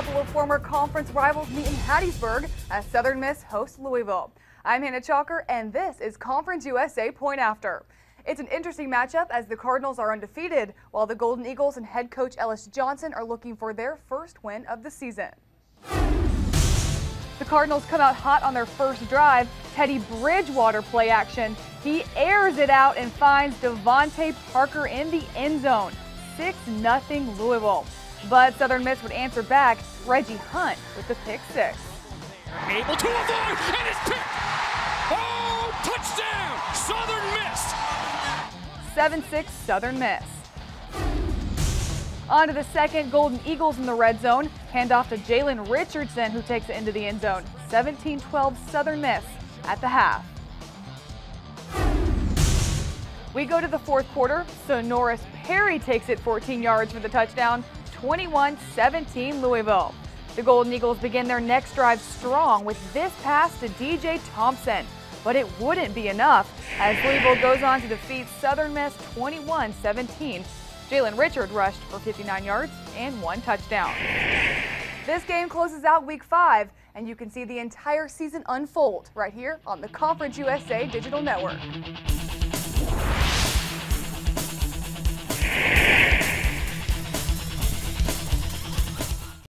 of former conference rivals meet in Hattiesburg as Southern Miss hosts Louisville. I'm Hannah Chalker, and this is Conference USA Point After. It's an interesting matchup as the Cardinals are undefeated, while the Golden Eagles and head coach Ellis Johnson are looking for their first win of the season. The Cardinals come out hot on their first drive. Teddy Bridgewater play action. He airs it out and finds DeVante Parker in the end zone. 6-0 Louisville. But Southern Miss would answer back. Reggie Hunt with the pick six. Able to avoid, and it's picked. Oh, touchdown! Southern Miss. 7-6 Southern Miss. On to the second, Golden Eagles in the red zone. Hand off to Jalen Richardson, who takes it into the end zone. 17-12 Southern Miss at the half. We go to the fourth quarter, Senorise Perry takes it 14 yards for the touchdown, 21-17 Louisville. The Golden Eagles begin their next drive strong with this pass to DJ Thompson. But it wouldn't be enough as Louisville goes on to defeat Southern Miss 21-17. Jalen Richard rushed for 59 yards and one touchdown. This game closes out week five, and you can see the entire season unfold right here on the Conference USA Digital Network.